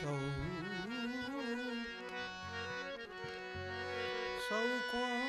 so so quiet